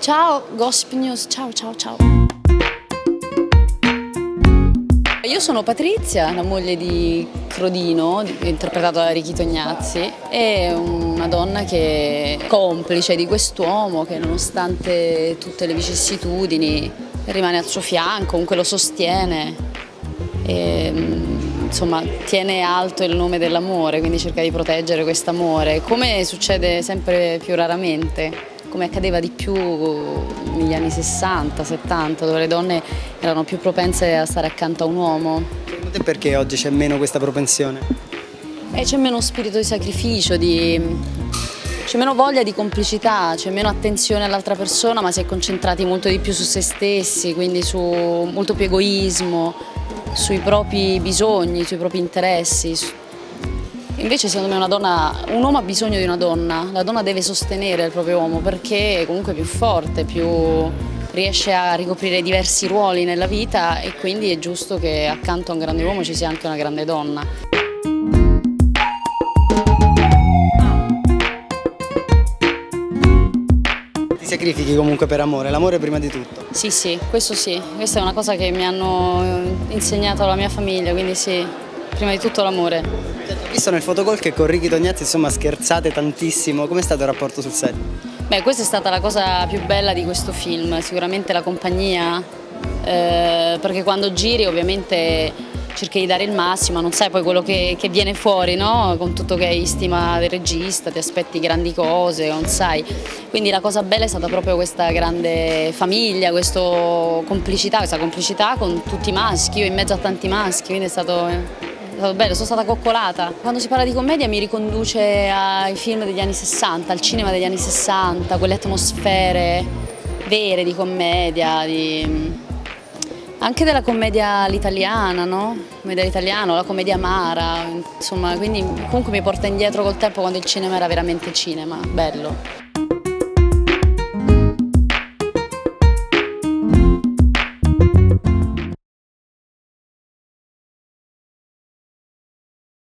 Ciao, Gossip News, ciao ciao ciao. Io sono Patrizia, la moglie di Crodino, interpretata da Ricky Tognazzi, e una donna che è complice di quest'uomo che nonostante tutte le vicissitudini rimane al suo fianco, comunque lo sostiene. E, insomma, tiene alto il nome dell'amore, quindi cerca di proteggere quest'amore, come succede sempre più raramente come accadeva di più negli anni 60, 70, dove le donne erano più propense a stare accanto a un uomo. Secondo te perché oggi c'è meno questa propensione? Eh, c'è meno spirito di sacrificio, di... c'è meno voglia di complicità, c'è meno attenzione all'altra persona, ma si è concentrati molto di più su se stessi, quindi su molto più egoismo, sui propri bisogni, sui propri interessi. Invece secondo me una donna, un uomo ha bisogno di una donna, la donna deve sostenere il proprio uomo perché è comunque più forte, più riesce a ricoprire diversi ruoli nella vita e quindi è giusto che accanto a un grande uomo ci sia anche una grande donna. Ti sacrifichi comunque per amore, l'amore prima di tutto? Sì, sì, questo sì, questa è una cosa che mi hanno insegnato la mia famiglia, quindi sì, prima di tutto l'amore. Ho visto nel fotocall che con Ricky Tognazzi insomma scherzate tantissimo, com'è stato il rapporto sul set? Beh, questa è stata la cosa più bella di questo film, sicuramente la compagnia, eh, perché quando giri ovviamente cerchi di dare il massimo, non sai poi quello che, che, viene fuori, no? con tutto che hai stima del regista, ti aspetti grandi cose, non sai. Quindi la cosa bella è stata proprio questa grande famiglia, questa complicità, questa complicità con tutti i maschi, io in mezzo a tanti maschi, quindi è stato stato bello, sono stata coccolata. Quando si parla di commedia mi riconduce ai film degli anni 60, al cinema degli anni 60, quelle atmosfere vere di commedia, di... anche della commedia all'italiana, no? Commedia all'italiano, la commedia amara, insomma, quindi comunque mi porta indietro col tempo quando il cinema era veramente cinema, bello.